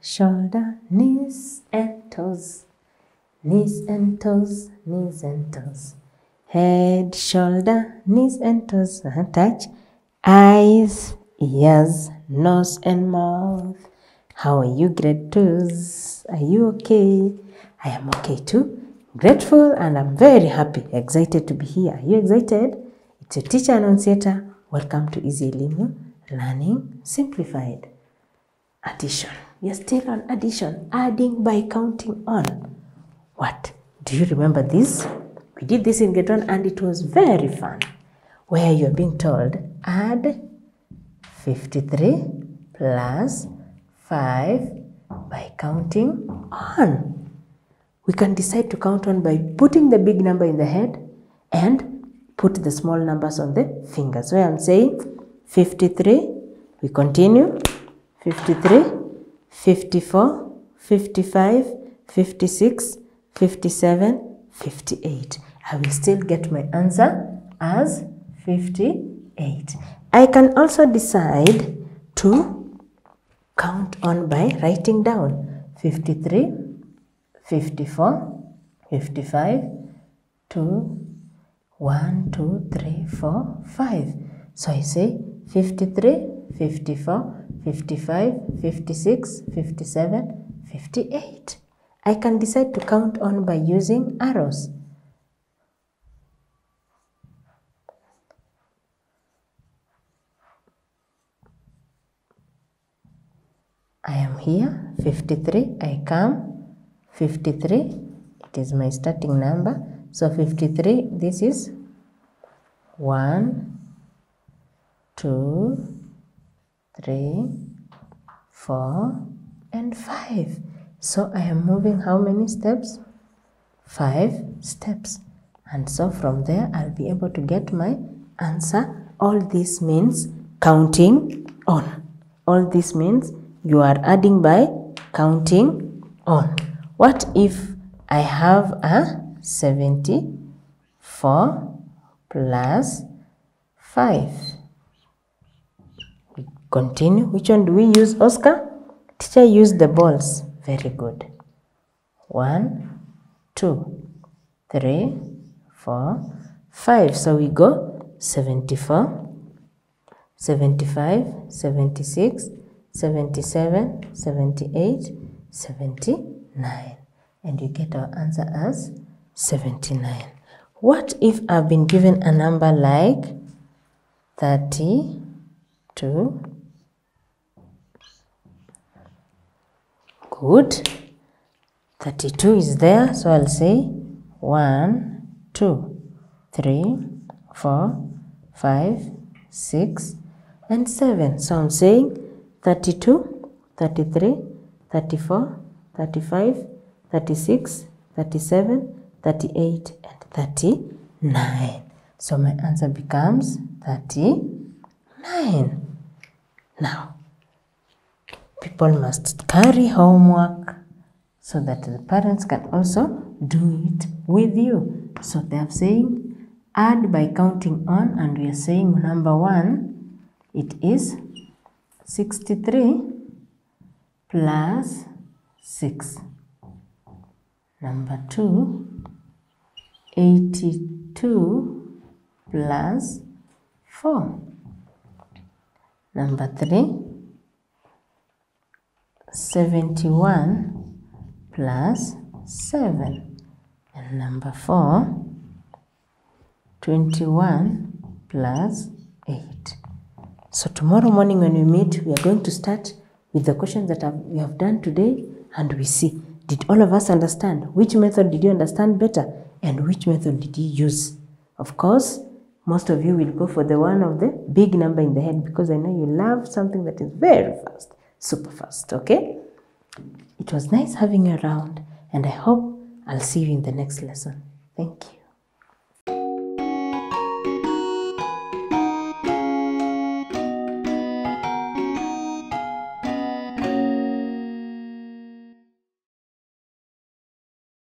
shoulder, knees and toes. Knees and toes, knees and toes. Head, shoulder, knees and toes. Uh-huh, Touch. Eyes, ears, nose and mouth. How are you, grade twos? Are you okay? I am okay too. Grateful and I'm very happy, excited to be here. Are you excited? It's your teacher Annunciata. Welcome to Easy Elimu Learning Simplified. Addition. Are still on addition, adding by counting on. What? Do you remember this? We did this in grade one and it was very fun. Where you're being told, add 53 plus 5 by counting on. We can decide to count on by putting the big number in the head and put the small numbers on the fingers. So I'm saying 53, we continue, 53, 54, 55, 56, 57, 58. I will still get my answer as 58. I can also decide to count on by writing down 53, 54, 55, 2, 1, 2, 3, 4, 5. So I say 53, 54, 55, 56, 57, 58. I can decide to count on by using arrows. I am here, 53, I come, 53, it is my starting number. So 53, this is 1, 2, 3, 4, and 5. So I am moving how many steps? 5 steps. And so from there, I'll be able to get my answer. All this means counting on. All this means you are adding by counting on. What if I have a 74 plus 5? Continue. Which one do we use, Oscar? Teacher used the balls. Very good. One, two, three, four, five. So we go 74, 75, 76, 77, 78, 79. And you get our answer as 79. What if I've been given a number like 32? Good. 32 is there, so I'll say 1, 2, 3, 4, 5, 6, and 7. So I'm saying 32, 33, 34, 35, 36, 37, 38, and 39. So my answer becomes 39. Now, people must carry homework so that the parents can also do it with you. So they are saying add by counting on, and we are saying number one, it is 63 plus 6. Number 2, 82 plus 4. Number 3, 71 plus 7. And number 4, 21 plus 8. So tomorrow morning when we meet, we are going to start with the questions that we have done today and we see, did all of us understand? Which method did you understand better? And which method did you use? Of course, most of you will go for the one of the big number in the head because I know you love something that is very fast, super fast, okay? It was nice having you around and I hope I'll see you in the next lesson. Thank you.